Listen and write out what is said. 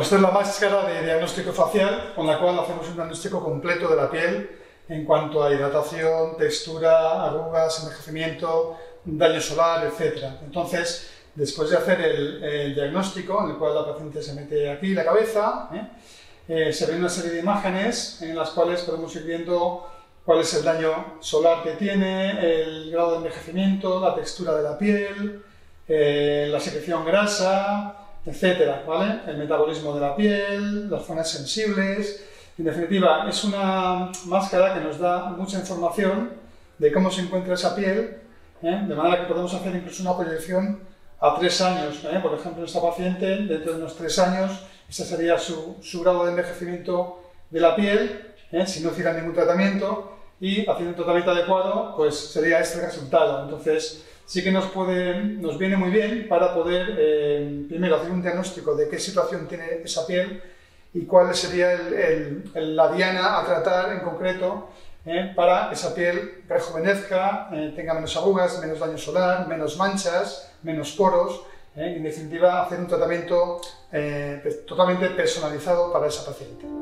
Esta es la máscara de diagnóstico facial con la cual hacemos un diagnóstico completo de la piel en cuanto a hidratación, textura, arrugas, envejecimiento, daño solar, etc. Entonces, después de hacer el, diagnóstico, en el cual la paciente se mete aquí la cabeza, ¿eh? Eh, se ven una serie de imágenes en las cuales podemos ir viendo cuál es el daño solar que tiene, el grado de envejecimiento, la textura de la piel, eh, la secreción grasa, etcétera, ¿vale? El metabolismo de la piel, las zonas sensibles. En definitiva, es una máscara que nos da mucha información de cómo se encuentra esa piel, ¿eh? de manera que podemos hacer incluso una proyección a tres años. ¿eh? Por ejemplo, esta paciente, dentro de unos tres años, ese sería su, su grado de envejecimiento de la piel, ¿eh? si no hiciera ningún tratamiento, y haciendo un tratamiento adecuado, pues sería este resultado. Entonces, sí que nos, puede, nos viene muy bien para poder, eh, primero, hacer un diagnóstico de qué situación tiene esa piel y cuál sería el, la diana a tratar en concreto eh, para que esa piel rejuvenezca, eh, tenga menos arrugas, menos daño solar, menos manchas, menos poros, en definitiva, hacer un tratamiento totalmente personalizado para esa paciente.